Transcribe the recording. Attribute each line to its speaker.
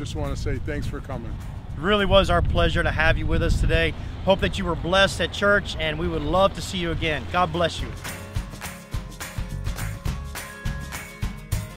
Speaker 1: just want to say thanks for coming.
Speaker 2: It really was our pleasure to have you with us today. Hope that you were blessed at church, and we would love to see you again. God bless you.